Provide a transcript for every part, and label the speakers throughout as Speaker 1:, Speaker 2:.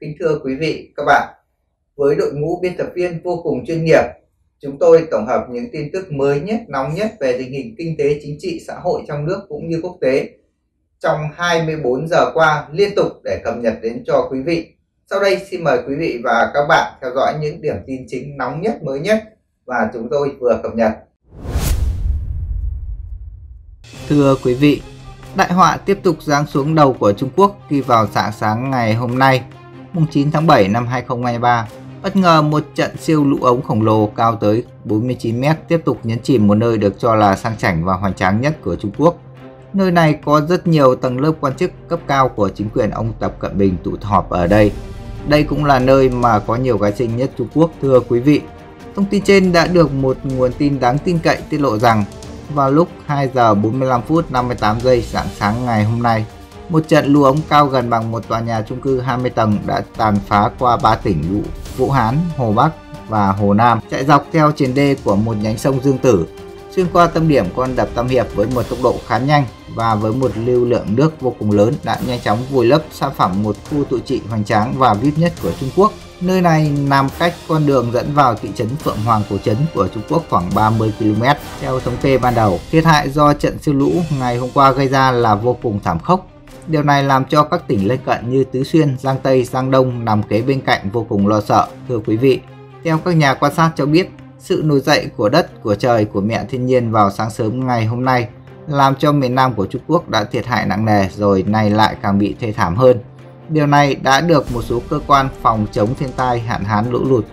Speaker 1: Kính thưa quý vị, các bạn, với đội ngũ biên tập viên vô cùng chuyên nghiệp, chúng tôi tổng hợp những tin tức mới nhất, nóng nhất về tình hình kinh tế, chính trị, xã hội trong nước cũng như quốc tế trong 24 giờ qua liên tục để cập nhật đến cho quý vị. Sau đây xin mời quý vị và các bạn theo dõi những điểm tin chính nóng nhất mới nhất và chúng tôi vừa cập nhật. Thưa quý vị, đại họa tiếp tục giáng xuống đầu của Trung Quốc khi vào sáng sáng ngày hôm nay, 9 tháng 7 năm 2023. Bất ngờ một trận siêu lũ ống khổng lồ cao tới 49 mét tiếp tục nhấn chìm một nơi được cho là sang chảnh và hoành tráng nhất của Trung Quốc. Nơi này có rất nhiều tầng lớp quan chức cấp cao của chính quyền ông Tập Cận Bình tụ họp ở đây. Đây cũng là nơi mà có nhiều gái sinh nhất Trung Quốc thưa quý vị. Thông tin trên đã được một nguồn tin đáng tin cậy tiết lộ rằng vào lúc 2 giờ 45 phút 58 giây sáng sáng ngày hôm nay, một trận lũ ống cao gần bằng một tòa nhà chung cư 20 tầng đã tàn phá qua ba tỉnh lũ Vũ Hán, Hồ Bắc và Hồ Nam, chạy dọc theo triền đê của một nhánh sông Dương Tử, xuyên qua tâm điểm con đập Tam Hiệp với một tốc độ khá nhanh và với một lưu lượng nước vô cùng lớn đã nhanh chóng vùi lấp sa phẳng một khu tự trị hoành tráng và vip nhất của Trung Quốc. Nơi này nằm cách con đường dẫn vào thị trấn Phượng Hoàng cổ trấn của Trung Quốc khoảng 30 km. Theo thống kê ban đầu, thiệt hại do trận siêu lũ ngày hôm qua gây ra là vô cùng thảm khốc. Điều này làm cho các tỉnh lân cận như Tứ Xuyên, Giang Tây, Giang Đông nằm kế bên cạnh vô cùng lo sợ, thưa quý vị. Theo các nhà quan sát cho biết, sự nổi dậy của đất, của trời, của mẹ thiên nhiên vào sáng sớm ngày hôm nay làm cho miền Nam của Trung Quốc đã thiệt hại nặng nề rồi nay lại càng bị thê thảm hơn. Điều này đã được một số cơ quan phòng chống thiên tai, hạn hán, lũ lụt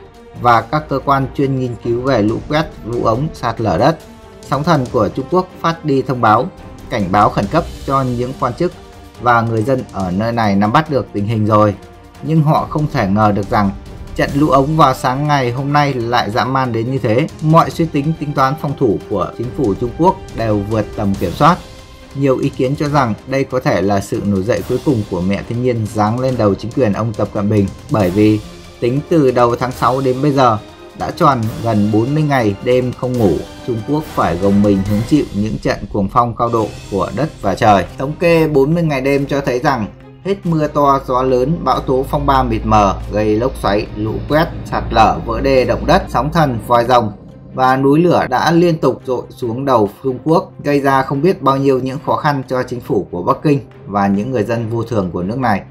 Speaker 1: và các cơ quan chuyên nghiên cứu về lũ quét, lũ ống, sạt lở đất. Sóng thần của Trung Quốc phát đi thông báo, cảnh báo khẩn cấp cho những quan chức và người dân ở nơi này nắm bắt được tình hình rồi. Nhưng họ không thể ngờ được rằng trận lũ ống vào sáng ngày hôm nay lại dã man đến như thế. Mọi suy tính tính toán phòng thủ của chính phủ Trung Quốc đều vượt tầm kiểm soát. Nhiều ý kiến cho rằng đây có thể là sự nổi dậy cuối cùng của mẹ thiên nhiên giáng lên đầu chính quyền ông Tập Cận Bình bởi vì tính từ đầu tháng 6 đến bây giờ đã tròn gần 40 ngày đêm không ngủ, Trung Quốc phải gồng mình hứng chịu những trận cuồng phong cao độ của đất và trời. Thống kê 40 ngày đêm cho thấy rằng hết mưa to, gió lớn, bão tố phong ba mịt mờ, gây lốc xoáy, lũ quét, sạt lở, vỡ đê, động đất, sóng thần, vòi rồng và núi lửa đã liên tục dội xuống đầu Trung Quốc, gây ra không biết bao nhiêu những khó khăn cho chính phủ của Bắc Kinh và những người dân vô thường của nước này.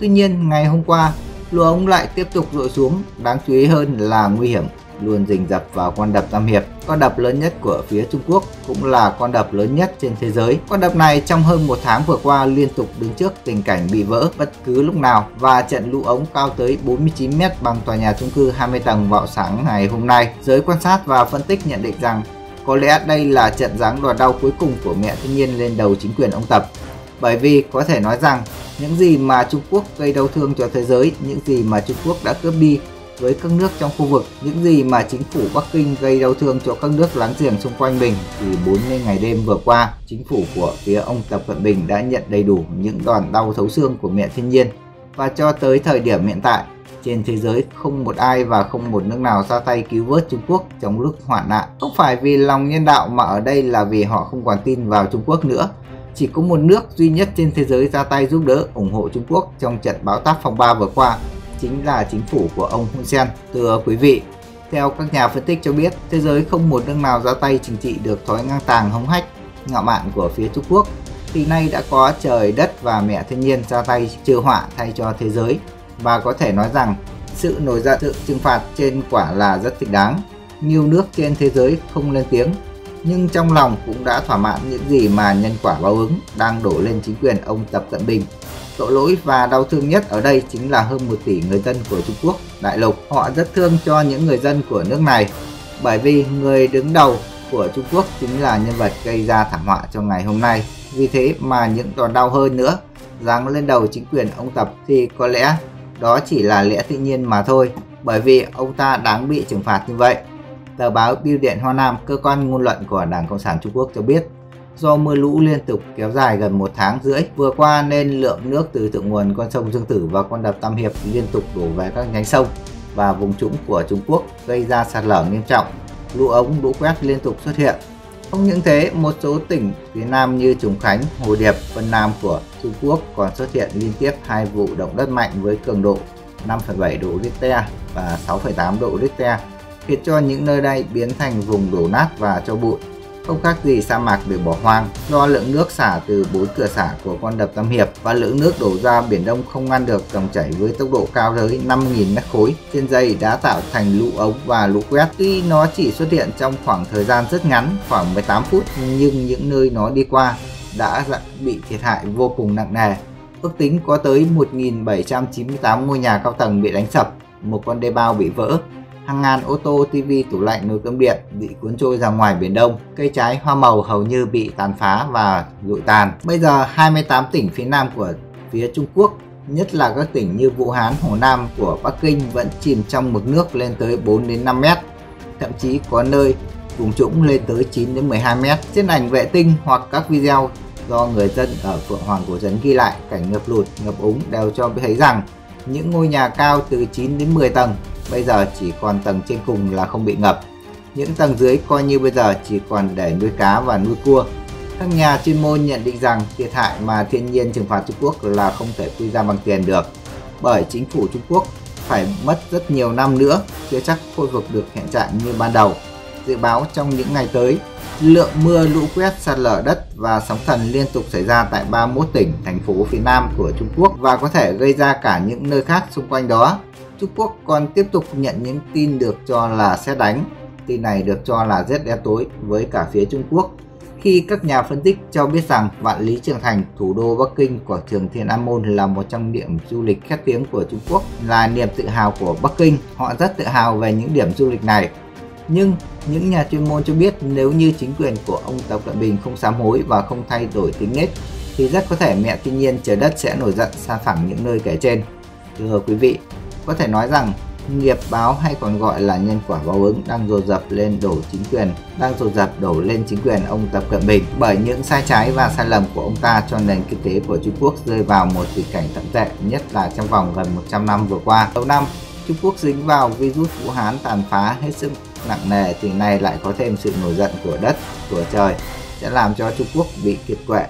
Speaker 1: Tuy nhiên, ngày hôm qua, lũ ống lại tiếp tục rội xuống, đáng chú ý hơn là nguy hiểm luôn rình rập vào con đập Tam Hiệp, con đập lớn nhất của phía Trung Quốc cũng là con đập lớn nhất trên thế giới. Con đập này trong hơn một tháng vừa qua liên tục đứng trước tình cảnh bị vỡ bất cứ lúc nào và trận lũ ống cao tới 49 mét bằng tòa nhà chung cư 20 tầng vào sáng ngày hôm nay. Giới quan sát và phân tích nhận định rằng có lẽ đây là trận giáng đòn đau cuối cùng của mẹ thiên nhiên lên đầu chính quyền ông Tập. Bởi vì có thể nói rằng những gì mà Trung Quốc gây đau thương cho thế giới, những gì mà Trung Quốc đã cướp đi với các nước trong khu vực. Những gì mà chính phủ Bắc Kinh gây đau thương cho các nước láng giềng xung quanh mình thì 40 ngày đêm vừa qua, chính phủ của phía ông Tập Cận Bình đã nhận đầy đủ những đòn đau thấu xương của mẹ thiên nhiên. Và cho tới thời điểm hiện tại, trên thế giới không một ai và không một nước nào ra tay cứu vớt Trung Quốc trong lúc hoạn nạn. Không phải vì lòng nhân đạo mà ở đây là vì họ không còn tin vào Trung Quốc nữa. Chỉ có một nước duy nhất trên thế giới ra tay giúp đỡ ủng hộ Trung Quốc trong trận bão táp phong ba vừa qua chính là chính phủ của ông Hun Sen. Thưa quý vị, theo các nhà phân tích cho biết, thế giới không một nước nào ra tay chính trị được thói ngang tàng hống hách, ngạo mạn của phía Trung Quốc. Thì nay đã có trời đất và mẹ thiên nhiên ra tay trừ họa thay cho thế giới. Và có thể nói rằng sự nổi giận sự trừng phạt trên quả là rất thích đáng. Nhiều nước trên thế giới không lên tiếng, nhưng trong lòng cũng đã thỏa mãn những gì mà nhân quả báo ứng đang đổ lên chính quyền ông Tập Cận Bình Tội lỗi và đau thương nhất ở đây chính là hơn 1 tỷ người dân của Trung Quốc đại lục. Họ rất thương cho những người dân của nước này, bởi vì người đứng đầu của Trung Quốc chính là nhân vật gây ra thảm họa cho ngày hôm nay. Vì thế mà những đòn đau hơn nữa giáng lên đầu chính quyền ông Tập thì có lẽ đó chỉ là lẽ tự nhiên mà thôi, bởi vì ông ta đáng bị trừng phạt như vậy. Tờ báo Bưu điện Hoa Nam, cơ quan ngôn luận của Đảng Cộng sản Trung Quốc cho biết Do mưa lũ liên tục kéo dài gần một tháng rưỡi vừa qua nên lượng nước từ thượng nguồn con sông Dương Tử và con đập Tam Hiệp liên tục đổ về các nhánh sông và vùng trũng của Trung Quốc gây ra sạt lở nghiêm trọng, lũ ống lũ quét liên tục xuất hiện. Không những thế, một số tỉnh phía Nam như Trùng Khánh, Hồ Điệp, Vân Nam của Trung Quốc còn xuất hiện liên tiếp hai vụ động đất mạnh với cường độ 5,7 độ Richter và 6,8 độ Richter, khiến cho những nơi đây biến thành vùng đổ nát và cho bụi không khác gì sa mạc bị bỏ hoang do lượng nước xả từ bốn cửa xả của con đập Tam Hiệp và lượng nước đổ ra Biển Đông không ngăn được dòng chảy với tốc độ cao tới 5.000 mét khối trên giây đã tạo thành lũ ống và lũ quét. Tuy nó chỉ xuất hiện trong khoảng thời gian rất ngắn, khoảng 18 phút, nhưng những nơi nó đi qua đã bị thiệt hại vô cùng nặng nề. Ước tính có tới 1.798 ngôi nhà cao tầng bị đánh sập, một con đê bao bị vỡ, hàng ngàn ô tô, tivi, tủ lạnh, nồi cơm điện bị cuốn trôi ra ngoài Biển Đông. Cây trái hoa màu hầu như bị tàn phá và rụi tàn. Bây giờ 28 tỉnh phía nam của phía Trung Quốc nhất là các tỉnh như Vũ Hán, Hồ Nam của Bắc Kinh vẫn chìm trong mực nước lên tới 4 đến 5 mét. Thậm chí có nơi vùng trũng lên tới 9 đến 12 mét. Trên ảnh vệ tinh hoặc các video do người dân ở Phượng Hoàng Cổ Trấn ghi lại cảnh ngập lụt, ngập úng đều cho thấy rằng những ngôi nhà cao từ 9 đến 10 tầng bây giờ chỉ còn tầng trên cùng là không bị ngập. Những tầng dưới coi như bây giờ chỉ còn để nuôi cá và nuôi cua. Các nhà chuyên môn nhận định rằng thiệt hại mà thiên nhiên trừng phạt Trung Quốc là không thể quy ra bằng tiền được, bởi chính phủ Trung Quốc phải mất rất nhiều năm nữa chưa chắc khôi phục được hiện trạng như ban đầu. Dự báo trong những ngày tới, lượng mưa lũ quét sạt lở đất và sóng thần liên tục xảy ra tại 31 tỉnh, thành phố phía Nam của Trung Quốc và có thể gây ra cả những nơi khác xung quanh đó Trung Quốc còn tiếp tục nhận những tin được cho là xét đánh. Tin này được cho là rất đen tối với cả phía Trung Quốc khi các nhà phân tích cho biết rằng Vạn Lý Trường Thành, thủ đô Bắc Kinh của Trường Thiên An Môn là một trong điểm du lịch khét tiếng của Trung Quốc, là niềm tự hào của Bắc Kinh. Họ rất tự hào về những điểm du lịch này. Nhưng những nhà chuyên môn cho biết nếu như chính quyền của ông Tập Cận Bình không sám hối và không thay đổi tính nết thì rất có thể mẹ thiên nhiên trời đất sẽ nổi giận sa phẳng những nơi kể trên. Thưa quý vị, có thể nói rằng nghiệp báo hay còn gọi là nhân quả báo ứng đang dồn dập lên đổ chính quyền, đang dồn dập đổ lên chính quyền ông Tập Cận Bình bởi những sai trái và sai lầm của ông ta cho nền kinh tế của Trung Quốc rơi vào một tình cảnh tận tệ nhất là trong vòng gần 100 năm vừa qua. Đầu năm, Trung Quốc dính vào virus Vũ Hán tàn phá hết sức nặng nề thì nay lại có thêm sự nổi giận của đất, của trời sẽ làm cho Trung Quốc bị kiệt quệ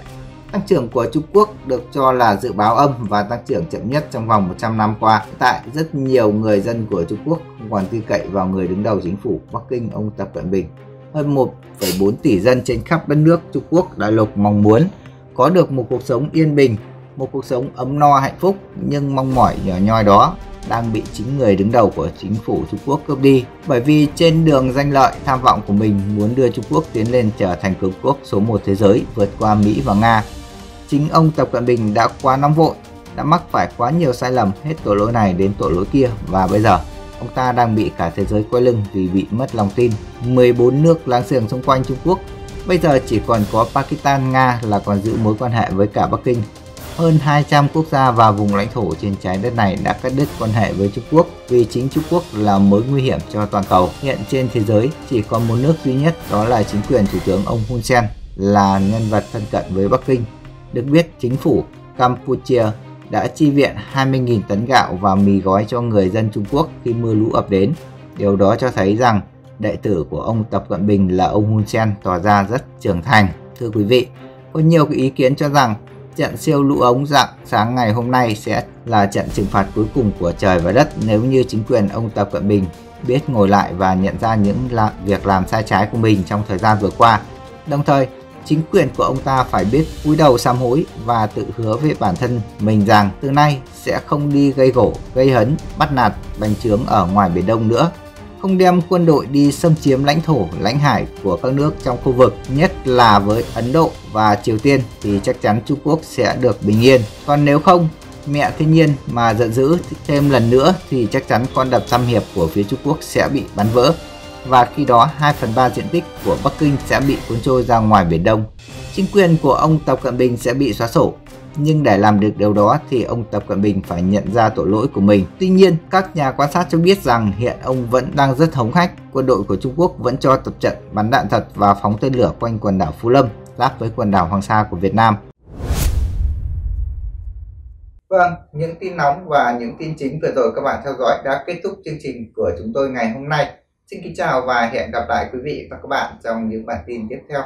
Speaker 1: Tăng trưởng của Trung Quốc được cho là dự báo âm và tăng trưởng chậm nhất trong vòng 100 năm qua. Tại rất nhiều người dân của Trung Quốc không còn tin cậy vào người đứng đầu chính phủ Bắc Kinh ông Tập Cận Bình. Hơn 1,4 tỷ dân trên khắp đất nước Trung Quốc đại lục mong muốn có được một cuộc sống yên bình, một cuộc sống ấm no hạnh phúc nhưng mong mỏi nhỏ nhoi đó đang bị chính người đứng đầu của chính phủ Trung Quốc cướp đi bởi vì trên đường danh lợi tham vọng của mình muốn đưa Trung Quốc tiến lên trở thành cường quốc số 1 thế giới vượt qua Mỹ và Nga Chính ông Tập Cận Bình đã quá nóng vội, đã mắc phải quá nhiều sai lầm hết tội lỗi này đến tội lỗi kia và bây giờ ông ta đang bị cả thế giới quay lưng vì bị mất lòng tin. 14 nước láng giềng xung quanh Trung Quốc bây giờ chỉ còn có Pakistan, Nga là còn giữ mối quan hệ với cả Bắc Kinh. Hơn 200 quốc gia và vùng lãnh thổ trên trái đất này đã cắt đứt quan hệ với Trung Quốc vì chính Trung Quốc là mối nguy hiểm cho toàn cầu. Hiện trên thế giới chỉ có một nước duy nhất đó là chính quyền Thủ tướng ông Hun Sen là nhân vật thân cận với Bắc Kinh được biết, chính phủ Campuchia đã chi viện 20.000 tấn gạo và mì gói cho người dân Trung Quốc khi mưa lũ ập đến. Điều đó cho thấy rằng đệ tử của ông Tập Cận Bình là ông Hun Sen tỏ ra rất trưởng thành. Thưa quý vị, có nhiều ý kiến cho rằng trận siêu lũ ống dạng sáng ngày hôm nay sẽ là trận trừng phạt cuối cùng của trời và đất nếu như chính quyền ông Tập Cận Bình biết ngồi lại và nhận ra những việc làm sai trái của mình trong thời gian vừa qua. Đồng thời, chính quyền của ông ta phải biết cúi đầu sám hối và tự hứa với bản thân mình rằng từ nay sẽ không đi gây gổ, gây hấn, bắt nạt, bành trướng ở ngoài Biển Đông nữa. Không đem quân đội đi xâm chiếm lãnh thổ, lãnh hải của các nước trong khu vực, nhất là với Ấn Độ và Triều Tiên thì chắc chắn Trung Quốc sẽ được bình yên. Còn nếu không, mẹ thiên nhiên mà giận dữ thêm lần nữa thì chắc chắn con đập Tam Hiệp của phía Trung Quốc sẽ bị bắn vỡ và khi đó 2 phần 3 diện tích của Bắc Kinh sẽ bị cuốn trôi ra ngoài Biển Đông. Chính quyền của ông Tập Cận Bình sẽ bị xóa sổ. Nhưng để làm được điều đó thì ông Tập Cận Bình phải nhận ra tội lỗi của mình. Tuy nhiên, các nhà quan sát cho biết rằng hiện ông vẫn đang rất hống hách. Quân đội của Trung Quốc vẫn cho tập trận bắn đạn thật và phóng tên lửa quanh quần đảo Phú Lâm, giáp với quần đảo Hoàng Sa của Việt Nam. Vâng, những tin nóng và những tin chính vừa rồi các bạn theo dõi đã kết thúc chương trình của chúng tôi ngày hôm nay. Xin kính chào và hẹn gặp lại quý vị và các bạn trong những bản tin tiếp theo.